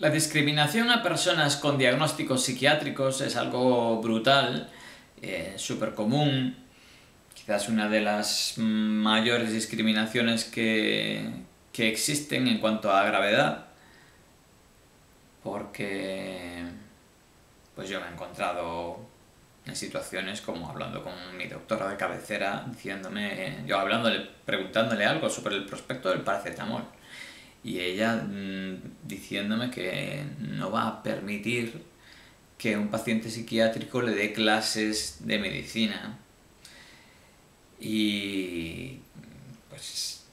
La discriminación a personas con diagnósticos psiquiátricos es algo brutal, eh, súper común, quizás una de las mayores discriminaciones que, que existen en cuanto a gravedad, porque pues yo me he encontrado en situaciones como hablando con mi doctora de cabecera, diciéndome, yo hablándole, preguntándole algo sobre el prospecto del paracetamol y ella mm, diciéndome que no va a permitir que un paciente psiquiátrico le dé clases de medicina y pues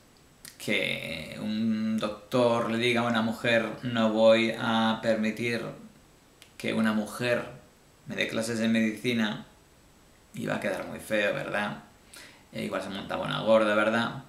que un doctor le diga a una mujer no voy a permitir que una mujer me dé clases de medicina iba a quedar muy feo, ¿verdad? E igual se montaba una gorda, ¿verdad?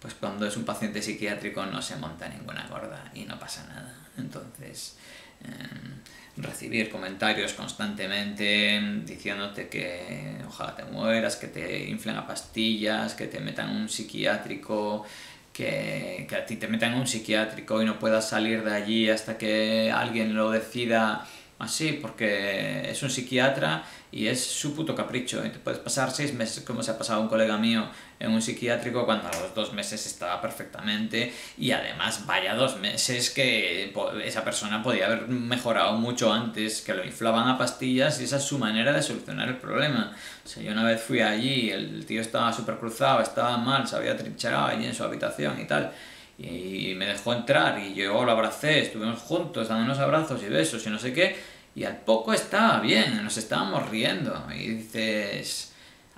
Pues cuando es un paciente psiquiátrico no se monta ninguna gorda y no pasa nada. Entonces, em, recibir comentarios constantemente diciéndote que ojalá te mueras, que te inflen a pastillas, que te metan un psiquiátrico, que, que a ti te metan un psiquiátrico y no puedas salir de allí hasta que alguien lo decida así, porque es un psiquiatra y es su puto capricho. Y te puedes pasar seis meses, como se ha pasado un colega mío en un psiquiátrico, cuando a los dos meses estaba perfectamente. Y además, vaya dos meses que esa persona podía haber mejorado mucho antes, que lo inflaban a pastillas y esa es su manera de solucionar el problema. O sea, yo una vez fui allí, el tío estaba súper cruzado, estaba mal, se había trincherado allí en su habitación y tal y me dejó entrar y yo lo abracé, estuvimos juntos dándonos abrazos y besos y no sé qué, y al poco estaba bien, nos estábamos riendo y dices,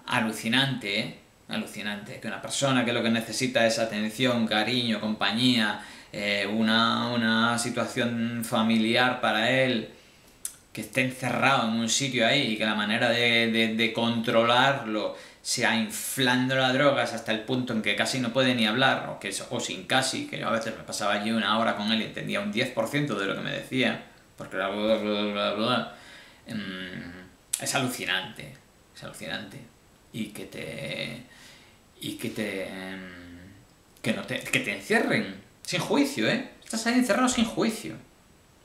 alucinante, ¿eh? alucinante, que una persona que lo que necesita es atención, cariño, compañía, eh, una, una situación familiar para él, que esté encerrado en un sitio ahí y que la manera de, de, de controlarlo sea inflando las drogas hasta el punto en que casi no puede ni hablar, o, que, o sin casi, que yo a veces me pasaba allí una hora con él y entendía un 10% de lo que me decía, porque bla, bla, bla, bla, bla, em, es alucinante, es alucinante. Y que te... y que te... Em, que, no te, que te encierren sin juicio, ¿eh? Estás ahí encerrado sin juicio.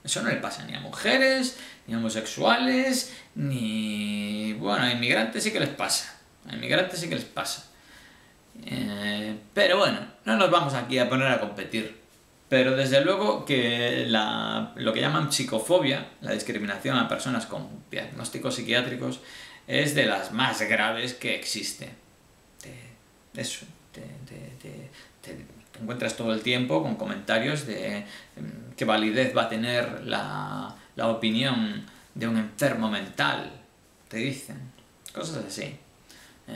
Eso no le pasa ni a mujeres, ni a homosexuales, ni... bueno, a inmigrantes sí que les pasa. A inmigrantes sí que les pasa. Eh, pero bueno, no nos vamos aquí a poner a competir. Pero desde luego que la, lo que llaman psicofobia, la discriminación a personas con diagnósticos psiquiátricos, es de las más graves que existe. eso, te, te, encuentras todo el tiempo con comentarios de em, qué validez va a tener la, la opinión de un enfermo mental, te dicen, cosas así. Eh,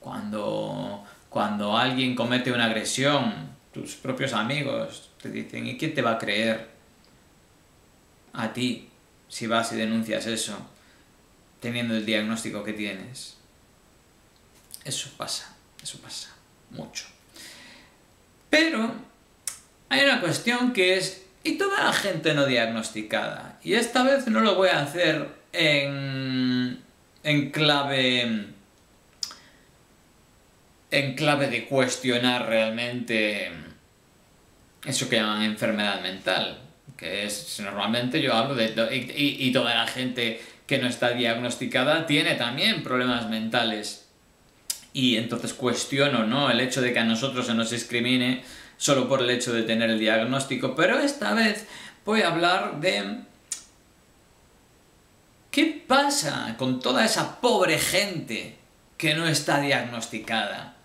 cuando, cuando alguien comete una agresión, tus propios amigos te dicen, ¿y quién te va a creer a ti si vas y denuncias eso, teniendo el diagnóstico que tienes? Eso pasa, eso pasa, mucho. Pero hay una cuestión que es, ¿y toda la gente no diagnosticada? Y esta vez no lo voy a hacer en en clave en clave de cuestionar realmente eso que llaman enfermedad mental, que es normalmente yo hablo de y, y, toda la gente que no está diagnosticada tiene también problemas mentales y entonces cuestiono ¿no? el hecho de que a nosotros se nos discrimine solo por el hecho de tener el diagnóstico, pero esta vez voy a hablar de ¿Qué pasa con toda esa pobre gente que no está diagnosticada?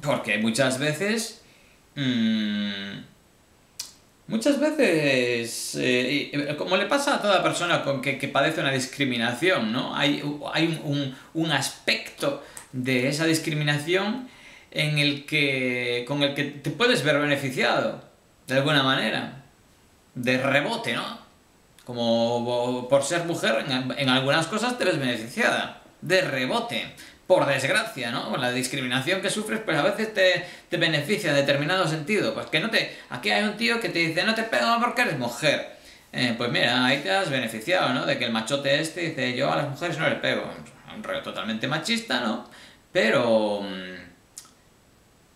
Porque muchas veces... Mmm, muchas veces, eh, como le pasa a toda persona con que, padece una discriminación, ¿no? Hay, hay un, un, aspecto de esa discriminación en el que, con el que te puedes ver beneficiado, de alguna manera, de rebote, ¿no? Como por ser mujer, en, algunas cosas te ves beneficiada. De rebote. Por desgracia, ¿no? la discriminación que sufres, pues a veces te, te beneficia en determinado sentido. Pues que no te. Aquí hay un tío que te dice, no te pego porque eres mujer. Eh, pues mira, ahí te has beneficiado, ¿no? De que el machote este dice, yo a las mujeres no le pego. Un rollo totalmente machista, ¿no? Pero. Mm,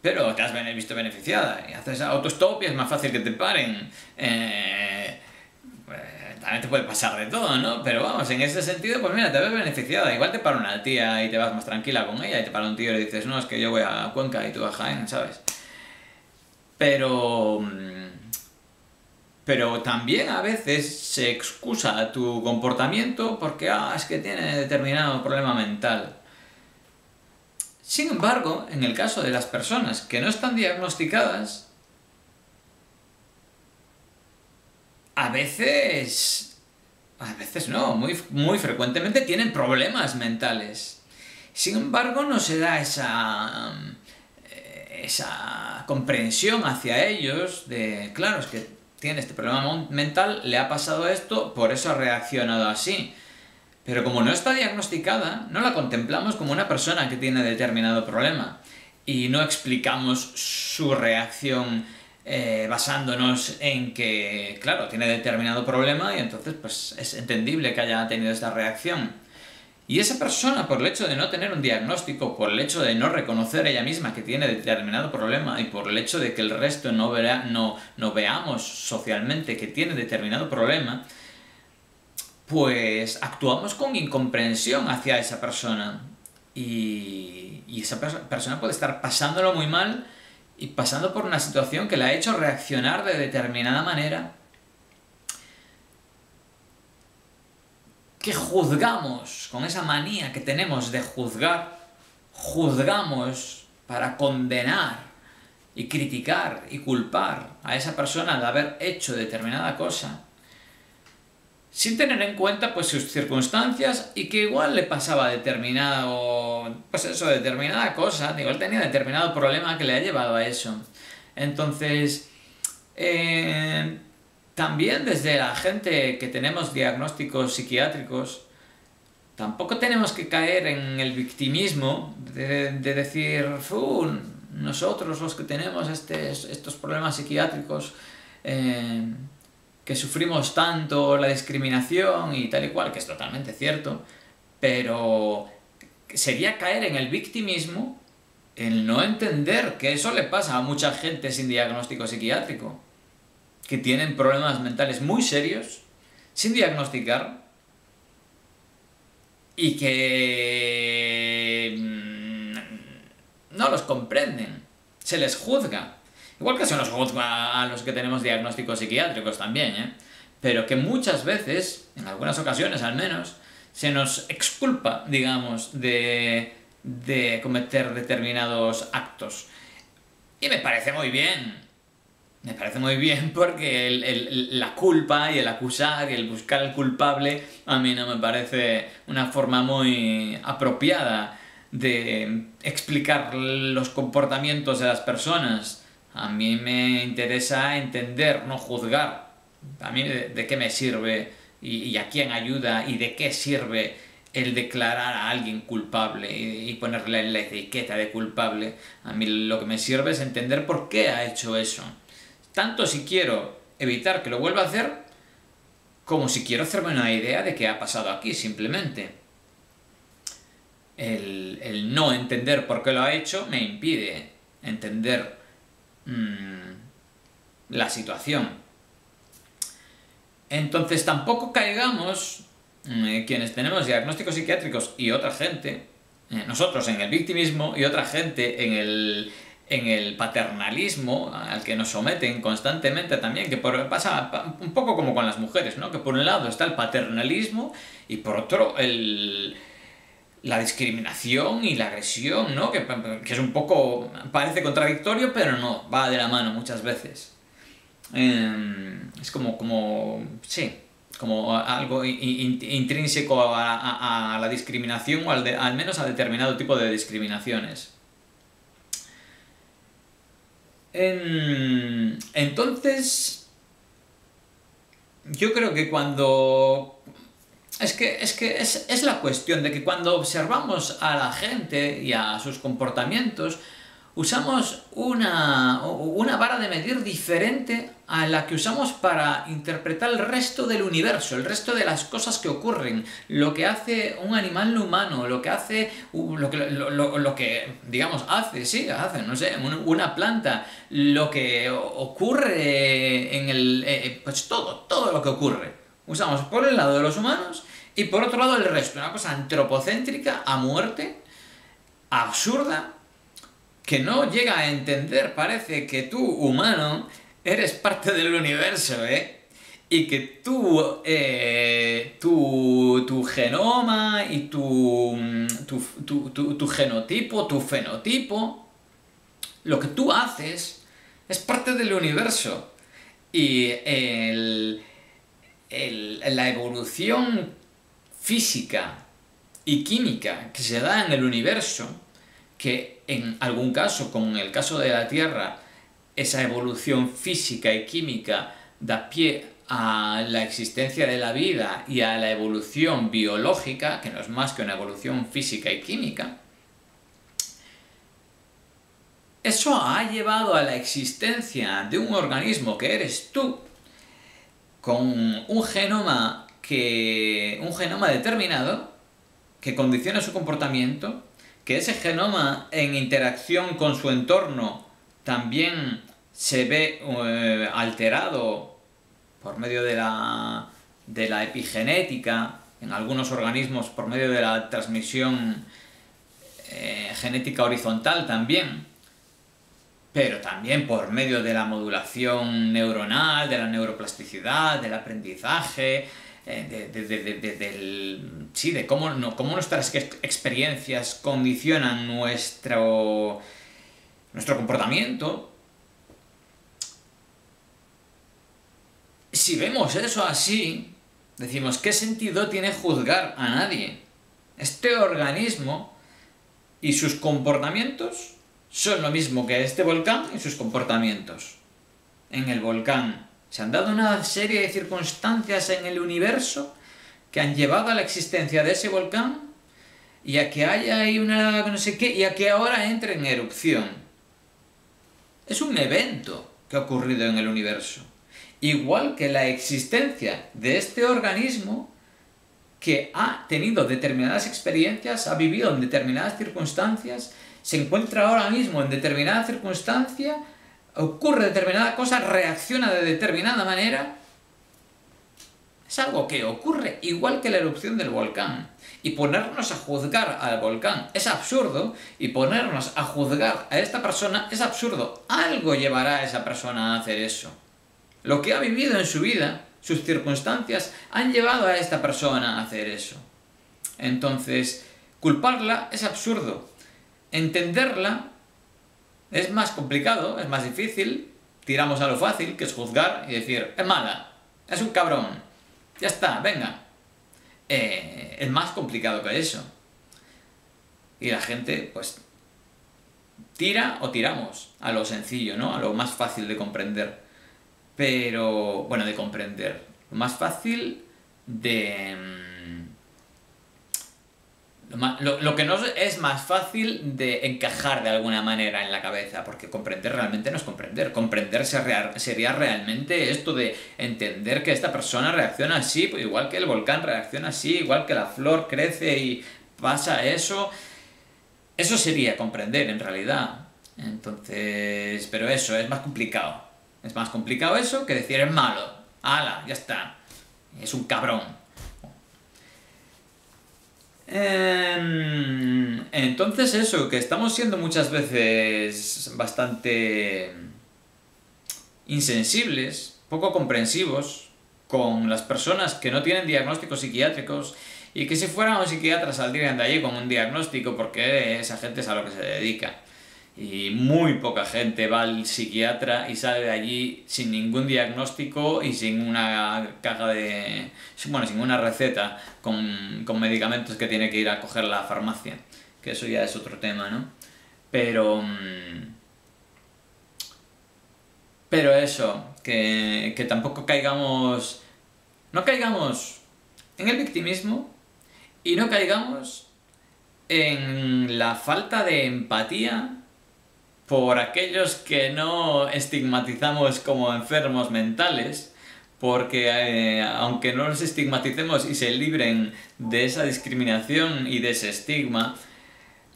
pero te has visto beneficiada y haces autostop y es más fácil que te paren. Eh, pues, también te puede pasar de todo, ¿no? Pero vamos, en ese sentido, pues mira, te ves beneficiada. Igual te para una tía y te vas más tranquila con ella y te para un tío y le dices, no, es que yo voy a Cuenca y tú a Jaén, ¿sabes? Pero... Mm, pero también a veces se excusa tu comportamiento porque, ah, es que tiene determinado problema mental. Sin embargo, en el caso de las personas que no están diagnosticadas, veces, a veces no, muy, muy frecuentemente tienen problemas mentales. Sin embargo, no se da esa, eh, esa comprensión hacia ellos de, claro, es que tiene este problema mental, le ha pasado esto, por eso ha reaccionado así. Pero como no está diagnosticada, no la contemplamos como una persona que tiene determinado problema y no explicamos su reacción eh, basándonos en que, claro, tiene determinado problema y entonces pues es entendible que haya tenido esta reacción. Y esa persona, por el hecho de no tener un diagnóstico, por el hecho de no reconocer ella misma que tiene determinado problema y por el hecho de que el resto no, verá, no, no veamos socialmente que tiene determinado problema, pues actuamos con incomprensión hacia esa persona. Y, esa persona puede estar pasándolo muy mal y pasando por una situación que la ha hecho reaccionar de determinada manera que juzgamos, con esa manía que tenemos de juzgar, juzgamos para condenar y criticar y culpar a esa persona de haber hecho determinada cosa sin tener en cuenta pues sus circunstancias y que igual le pasaba determinado, pues eso, determinada cosa, igual tenía determinado problema que le ha llevado a eso. Entonces, eh, también desde la gente que tenemos diagnósticos psiquiátricos, tampoco tenemos que caer en el victimismo de, decir, nosotros los que tenemos este, estos problemas psiquiátricos, eh, que sufrimos tanto la discriminación y tal y cual, que es totalmente cierto, pero sería caer en el victimismo el no entender que eso le pasa a mucha gente sin diagnóstico psiquiátrico, que tienen problemas mentales muy serios, sin diagnosticar, y que mm, no los comprenden, se les juzga. Igual que se nos juzga a los que tenemos diagnósticos psiquiátricos también, ¿eh? Pero que muchas veces, en algunas ocasiones al menos, se nos exculpa, digamos, de, de cometer determinados actos. Y me parece muy bien. Me parece muy bien porque la culpa y el acusar y el buscar al culpable a mí no me parece una forma muy apropiada de explicar los comportamientos de las personas a mí me interesa entender, no juzgar. A mí de, qué me sirve y, a quién ayuda y de qué sirve el declarar a alguien culpable y, ponerle la etiqueta de culpable. A mí lo que me sirve es entender por qué ha hecho eso. Tanto si quiero evitar que lo vuelva a hacer, como si quiero hacerme una idea de qué ha pasado aquí, simplemente. El, el no entender por qué lo ha hecho me impide entender Mm, la situación. Entonces tampoco caigamos, eh, quienes tenemos diagnósticos psiquiátricos y otra gente, eh, nosotros en el victimismo y otra gente en el, en el paternalismo al que nos someten constantemente también, que pasa un poco como con las mujeres, ¿no? que por un lado está el paternalismo y por otro el, la discriminación y la agresión, ¿no? Que, es un poco, parece contradictorio, pero no, va de la mano muchas veces. Em, es como, como, sí, como algo intrínseco a, la discriminación o al, al menos a determinado tipo de discriminaciones. entonces, yo creo que cuando es que, es, que es, la cuestión de que cuando observamos a la gente y a sus comportamientos, usamos una, una vara de medir diferente a la que usamos para interpretar el resto del universo, el resto de las cosas que ocurren, lo que hace un animal no humano, lo que hace, lo que, lo, que digamos, hace, sí, hace, no sé, una planta, lo que ocurre en el, eh, pues todo, todo lo que ocurre. Usamos por el lado de los humanos y por otro lado el resto, una cosa antropocéntrica a muerte, absurda, que no llega a entender, parece que tú, humano, eres parte del universo, ¿eh? Y que tú, eh, tu, tu, genoma y tu, tu, tu, genotipo, tu fenotipo, lo que tú haces es parte del universo. Y el, el, la evolución física y química que se da en el universo, que en algún caso, como en el caso de la Tierra, esa evolución física y química da pie a la existencia de la vida y a la evolución biológica, que no es más que una evolución física y química, eso ha llevado a la existencia de un organismo que eres tú, con un genoma que. un genoma determinado, que condiciona su comportamiento, que ese genoma en interacción con su entorno también se ve eh, alterado por medio de la, de la epigenética, en algunos organismos por medio de la transmisión eh, genética horizontal también, pero también por medio de la modulación neuronal, de la neuroplasticidad, del aprendizaje, eh, de, del, sí, de cómo, no, cómo nuestras experiencias condicionan nuestro nuestro comportamiento, si vemos eso así, decimos, ¿qué sentido tiene juzgar a nadie? Este organismo y sus comportamientos son lo mismo que este volcán y sus comportamientos. En el volcán se han dado una serie de circunstancias en el universo que han llevado a la existencia de ese volcán y a que haya ahí una no sé qué y a que ahora entre en erupción. Es un evento que ha ocurrido en el universo. Igual que la existencia de este organismo que ha tenido determinadas experiencias, ha vivido en determinadas circunstancias, se encuentra ahora mismo en determinada circunstancia, ocurre determinada cosa, reacciona de determinada manera. Es algo que ocurre igual que la erupción del volcán y ponernos a juzgar al volcán es absurdo y ponernos a juzgar a esta persona es absurdo. Algo llevará a esa persona a hacer eso. Lo que ha vivido en su vida, sus circunstancias, han llevado a esta persona a hacer eso. Entonces, culparla es absurdo. Entenderla es más complicado, es más difícil. Tiramos a lo fácil, que es juzgar y decir, es mala, es un cabrón. Ya está, venga, eh, es más complicado que eso. Y la gente, pues, tira o tiramos a lo sencillo, ¿no? A lo más fácil de comprender. Pero, bueno, de comprender. Lo más fácil de mm, lo, que no es más fácil de encajar de alguna manera en la cabeza, porque comprender realmente no es comprender. Comprender sería realmente esto de entender que esta persona reacciona así, pues igual que el volcán reacciona así, igual que la flor crece y pasa eso. Eso sería comprender en realidad. Entonces, pero eso es más complicado. Es más complicado eso que decir es malo. ¡Hala! Ya está. Es un cabrón. Em, entonces eso, que estamos siendo muchas veces bastante insensibles, poco comprensivos con las personas que no tienen diagnósticos psiquiátricos y que si fueran un psiquiatra saldrían de allí con un diagnóstico porque esa gente es a lo que se dedica y muy poca gente va al psiquiatra y sale de allí sin ningún diagnóstico y sin una caja de... bueno, sin una receta con, medicamentos que tiene que ir a coger la farmacia, que eso ya es otro tema, ¿no? Pero... Mm, pero eso, que, que tampoco caigamos... No caigamos en el victimismo y no caigamos en la falta de empatía por aquellos que no estigmatizamos como enfermos mentales, porque eh, aunque no los estigmaticemos y se libren de esa discriminación y de ese estigma,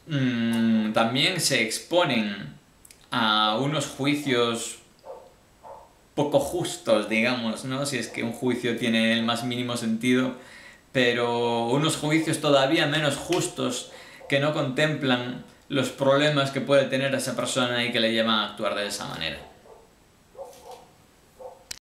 mm, también se exponen a unos juicios poco justos, digamos, ¿no? Si es que un juicio tiene el más mínimo sentido, pero unos juicios todavía menos justos que no contemplan los problemas que puede tener esa persona y que le llevan a actuar de esa manera.